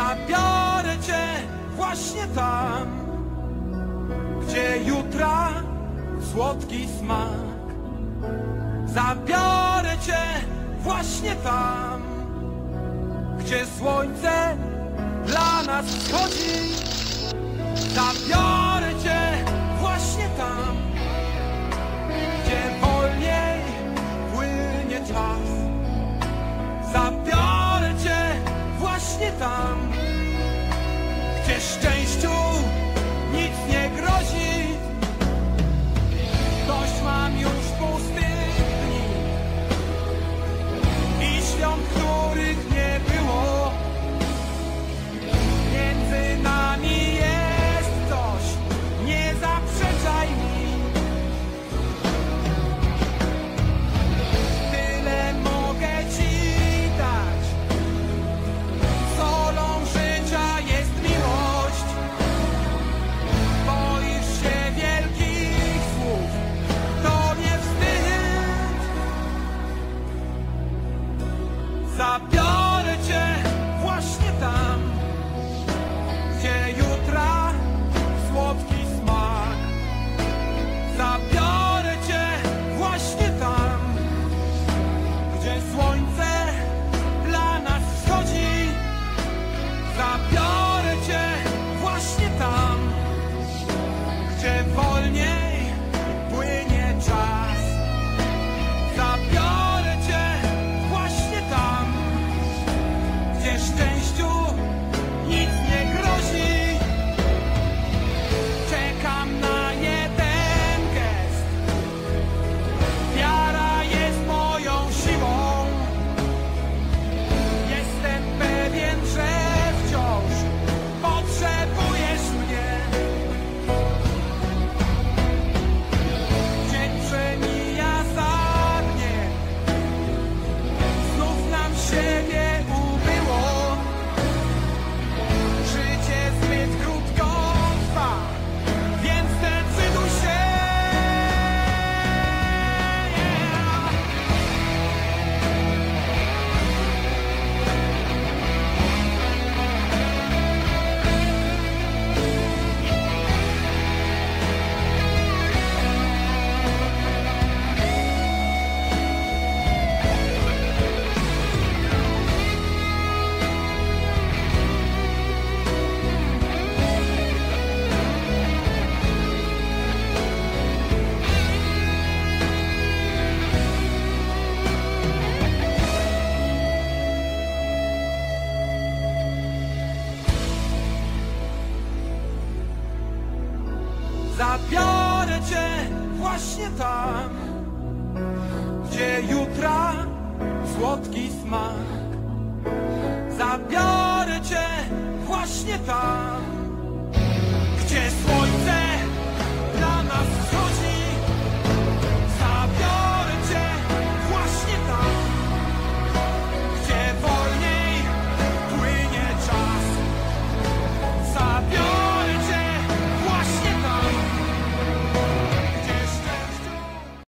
Zabiorę cię właśnie tam, gdzie jutra słodki smak. Zabiorę cię właśnie tam, gdzie słońce dla nas wschodzi. Zabiorę cię właśnie tam, gdzie wolniej płynie czas. Zabiorę cię właśnie tam. stay stop. Zabiorę cię właśnie tam Gdzie jutra słodki smak. Zabiorę cię właśnie tam.